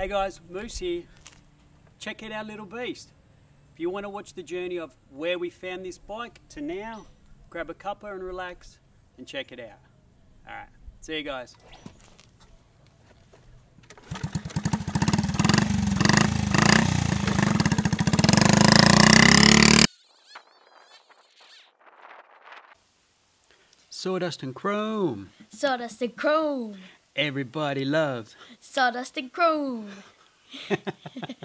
Hey guys, Moose here. Check out our little beast. If you want to watch the journey of where we found this bike to now, grab a cuppa and relax and check it out. Alright, see you guys. Sawdust and chrome. Sawdust and chrome. Everybody loves. Sawdust and chrome.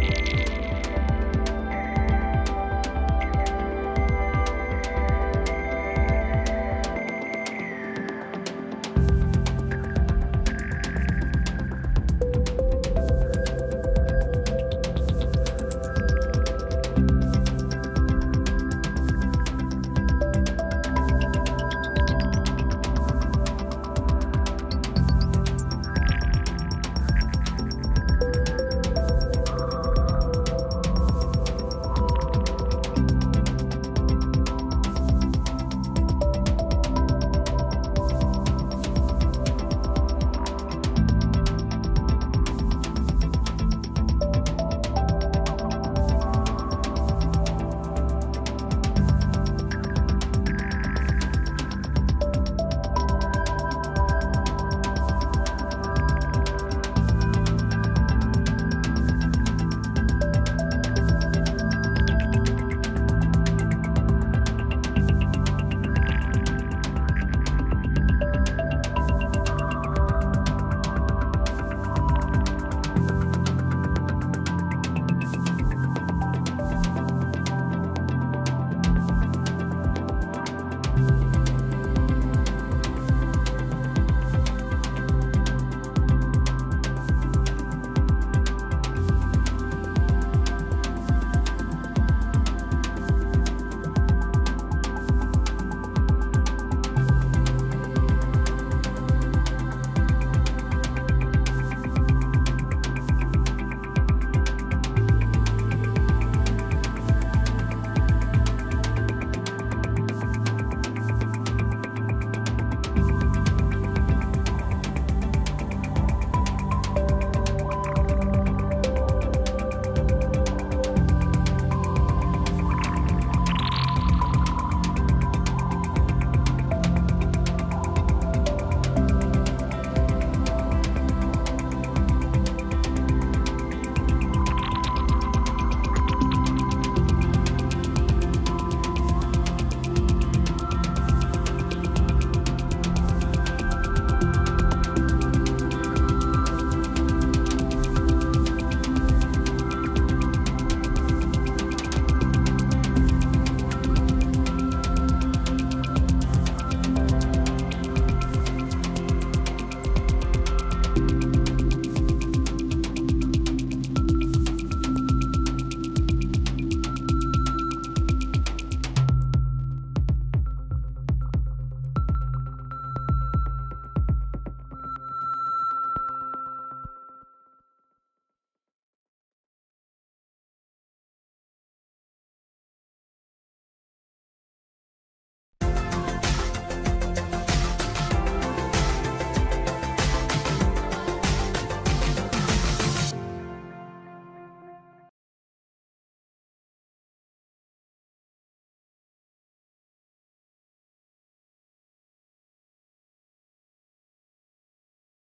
Bye.